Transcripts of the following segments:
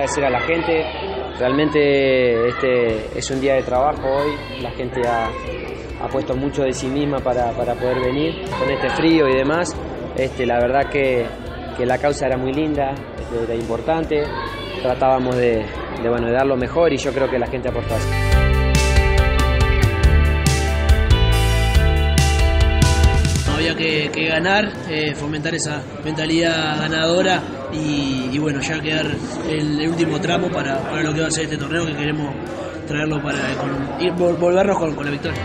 agradecer a la gente. Realmente este es un día de trabajo hoy. La gente ha, ha puesto mucho de sí misma para, para, poder venir con este frío y demás. Este, la verdad que, que la causa era muy linda, era importante. Tratábamos de, de, bueno, de dar lo mejor y yo creo que la gente aportó así. Que, ganar, eh, fomentar esa mentalidad ganadora y, bueno, ya quedar el, último tramo para, para, lo que va a ser este torneo que queremos traerlo para con, ir, volvernos con, con la victoria.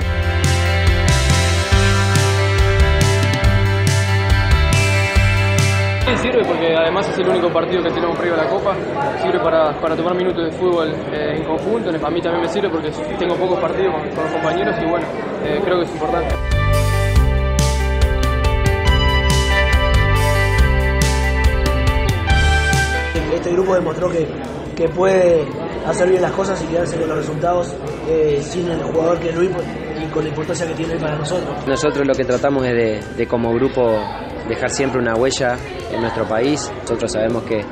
Sirve porque además es el único partido que tenemos previo a la Copa, sirve para, para tomar minutos de fútbol eh, en conjunto, a mí también me sirve porque tengo pocos partidos con, con los compañeros y bueno, eh, creo que es importante. Grupo demostró que, que puede hacer bien las cosas y quedarse con los resultados eh, sin el jugador que es Luis y con la importancia que tiene para nosotros. Nosotros lo que tratamos es de, de como grupo dejar siempre una huella en nuestro país. Nosotros sabemos que,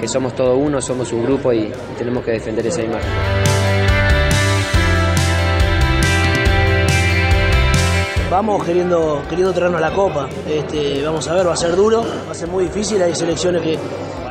que somos todo uno, somos un grupo y tenemos que defender esa imagen. Vamos queriendo, queriendo traernos la copa. Este, vamos a ver, va a ser duro, va a ser muy difícil. Hay selecciones que,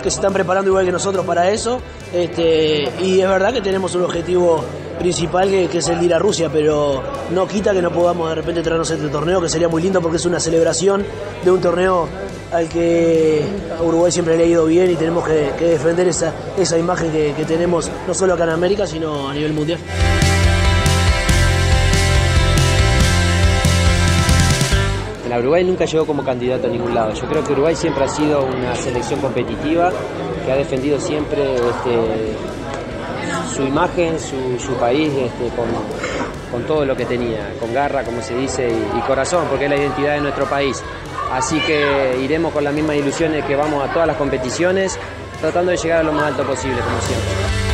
que se están preparando igual que nosotros para eso. Este, y es verdad que tenemos un objetivo principal que, es el de ir a Rusia, pero no quita que no podamos de repente traernos este torneo, que sería muy lindo porque es una celebración de un torneo al que a Uruguay siempre le ha ido bien y tenemos que, defender esa, esa imagen que tenemos no solo acá en América, sino a nivel mundial. La Uruguay nunca llegó como candidato a ningún lado. Yo creo que Uruguay siempre ha sido una selección competitiva que ha defendido siempre este, su imagen, su, país este, con, con, todo lo que tenía, con garra, como se dice, y, corazón, porque es la identidad de nuestro país. Así que iremos con las mismas ilusiones que vamos a todas las competiciones, tratando de llegar a lo más alto posible, como siempre.